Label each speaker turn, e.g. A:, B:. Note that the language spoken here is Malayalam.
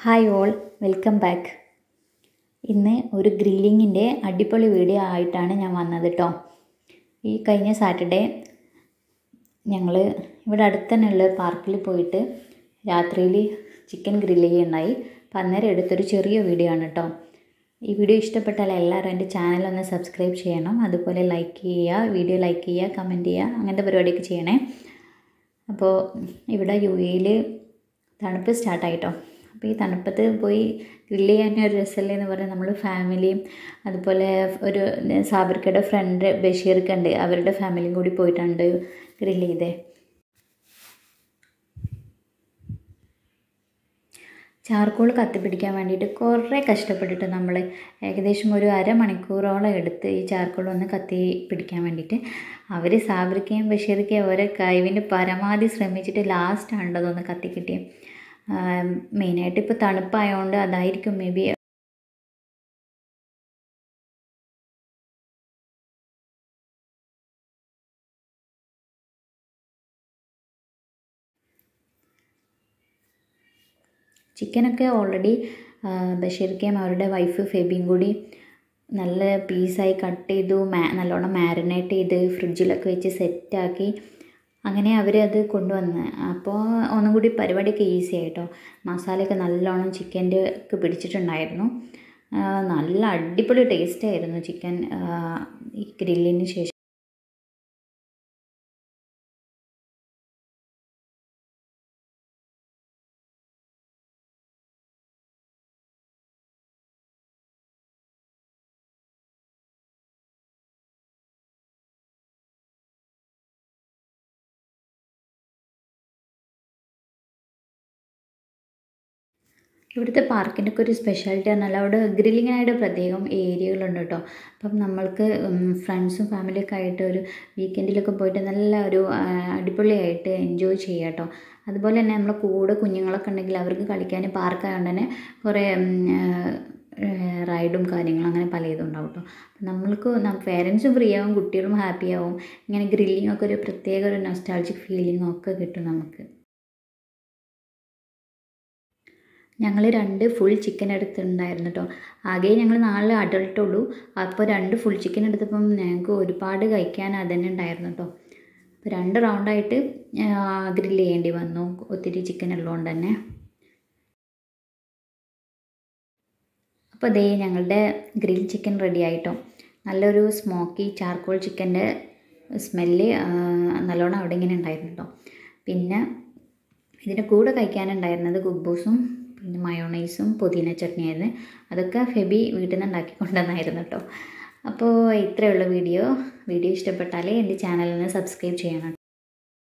A: ഹായ് ഓൾ വെൽക്കം ബാക്ക് ഇന്ന് ഒരു ഗ്രില്ലിങ്ങിന്റെ അടിപൊളി വീഡിയോ ആയിട്ടാണ് ഞാൻ വന്നത് കേട്ടോ ഈ കഴിഞ്ഞ സാറ്റർഡേ ഞങ്ങൾ ഇവിടെ അടുത്ത് പാർക്കിൽ പോയിട്ട് രാത്രിയിൽ ചിക്കൻ ഗ്രില്ല് ചെയ്യുണ്ടായി അപ്പം അന്നേരം എടുത്തൊരു ചെറിയ വീഡിയോ ആണ് കേട്ടോ ഈ വീഡിയോ ഇഷ്ടപ്പെട്ടാൽ എല്ലാവരും എന്റെ ചാനൽ ഒന്ന് സബ്സ്ക്രൈബ് ചെയ്യണം. അതുപോലെ ലൈക്ക് ചെയ്യുക വീഡിയോ ലൈക്ക് ചെയ്യുക കമന്റ് ചെയ്യുക അങ്ങനത്തെ പരിപാടിയൊക്കെ ചെയ്യണേ. അപ്പോൾ ഇവിടെ യു എയിൽ തണുപ്പ് സ്റ്റാർട്ടായിട്ടോ അപ്പോൾ ഈ തണുപ്പത്ത് പോയി ഗ്രില്ല് ചെയ്യാൻ ഒരു രസമല്ലേ എന്ന് പറഞ്ഞാൽ നമ്മൾ ഫാമിലിയും അതുപോലെ ഒരു സാബർക്കയുടെ ഫ്രണ്ട് ബഷീർക്ക് ഉണ്ട് അവരുടെ ഫാമിലിയും കൂടി പോയിട്ടുണ്ട് ഗ്രില്ല് ചെയ്തേ. ചാർക്കോൾ കത്തിപ്പിടിക്കാൻ വേണ്ടിയിട്ട് കുറേ കഷ്ടപ്പെട്ടിട്ട് നമ്മൾ ഏകദേശം ഒരു അരമണിക്കൂറോളം എടുത്ത് ഈ ചാർക്കോൾ ഒന്ന് കത്തി പിടിക്കാൻ വേണ്ടിയിട്ട് അവർ സാബിരിക്കുകയും ബഷീറിക്കുകയും ഓരോ കഴിവിന്റെ പരമാവധി ശ്രമിച്ചിട്ട് ലാസ്റ്റാണ് അതൊന്ന് കത്തി കിട്ടിയത് മെയിനായിട്ട് ഇപ്പോൾ തണുപ്പായതുകൊണ്ട് അതായിരിക്കും മേ ബി ചിക്കനൊക്കെ ഓൾറെഡി ബഷീർക്കയും അവരുടെ വൈഫ് ഫെബിയും കൂടി നല്ല പീസായി കട്ട് ചെയ്തു മാ നല്ലോണം മാരിനേറ്റ് ചെയ്ത് ഫ്രിഡ്ജിലൊക്കെ വെച്ച് സെറ്റാക്കി. അങ്ങനെ അവർ അത് കൊണ്ടുവന്ന്. അപ്പോൾ ഒന്നും കൂടി പരിപാടിയൊക്കെ ഈസി ആയിട്ടോ. മസാലയൊക്കെ നല്ലോണം ചിക്കന്റെ ഒക്കെ പിടിച്ചിട്ടുണ്ടായിരുന്നു. നല്ല അടിപൊളി ടേസ്റ്റ് ആയിരുന്നു ചിക്കൻ ഈ ഗ്രില്ലിന് ശേഷം. ഇവിടുത്തെ പാർക്കിന്റെ ഒക്കെ ഒരു സ്പെഷ്യാലിറ്റി പറഞ്ഞാൽ അവിടെ ഗ്രില്ലിങ്ങിനായിട്ട് പ്രത്യേകം ഏരിയകളുണ്ട് കേട്ടോ. അപ്പം നമ്മൾക്ക് ഫ്രണ്ട്സും ഫാമിലിയൊക്കെ ആയിട്ട് ഒരു വീക്കെൻഡിലൊക്കെ പോയിട്ട് നല്ല ഒരു അടിപൊളിയായിട്ട് എൻജോയ് ചെയ്യാം കേട്ടോ. അതുപോലെ തന്നെ നമ്മളെ കൂടെ കുഞ്ഞുങ്ങളൊക്കെ ഉണ്ടെങ്കിൽ അവർക്ക് കളിക്കാൻ പാർക്കായതുകൊണ്ട് തന്നെ കുറേ റൈഡും കാര്യങ്ങളും അങ്ങനെ പല ഇതും ഉണ്ടാവും കേട്ടോ. നമ്മൾക്ക് പേരൻസും ഫ്രീ ആവും കുട്ടികളും ഹാപ്പിയാവും ഇങ്ങനെ ഗ്രില്ലിങ്ങൊക്കെ ഒരു പ്രത്യേക ഒരു നൊസ്റ്റാൾജിക് ഫീലിംഗ് ഒക്കെ കിട്ടും നമുക്ക്. ഞങ്ങൾ രണ്ട് ഫുൾ ചിക്കൻ എടുത്തിട്ടുണ്ടായിരുന്നു കേട്ടോ ആകെ ഞങ്ങൾ നാല് അഡൾട്ടുള്ളൂ അപ്പോൾ രണ്ട് ഫുൾ ചിക്കൻ എടുത്തപ്പം ഞങ്ങൾക്ക് ഒരുപാട് കഴിക്കാൻ അതന്നെ ഉണ്ടായിരുന്നു കേട്ടോ അപ്പോൾ രണ്ട് റൗണ്ടായിട്ട് ഗ്രില്ല് ചെയ്യേണ്ടി വന്നു. ഒത്തിരി ചിക്കൻ ഉള്ളതുകൊണ്ട് തന്നെ. അപ്പോൾ ദേ ഞങ്ങളുടെ ഗ്രിൽ ചിക്കൻ റെഡി ആയിട്ടോ. നല്ലൊരു സ്മോക്കി ചാർക്കോൾ ചിക്കന്റെ സ്മെല്ല് നല്ലോണം അവിടെ ഇങ്ങനെ ഉണ്ടായിരുന്നു കേട്ടോ പിന്നെ ഇതിന്റെ കൂടെ കഴിക്കാനുണ്ടായിരുന്നത് പിന്നെ മയോണൈസും പുതിന ചട്നിയായിരുന്നു. അതൊക്കെ ഫെബി വീട്ടിൽ നിന്ന് ഉണ്ടാക്കി കൊണ്ടുവന്നായിരുന്നു കേട്ടോ. അപ്പോൾ ഇത്രയുള്ള വീഡിയോ. വീഡിയോ ഇഷ്ടപ്പെട്ടാൽ എന്റെ ചാനലിന് സബ്സ്ക്രൈബ് ചെയ്യണം.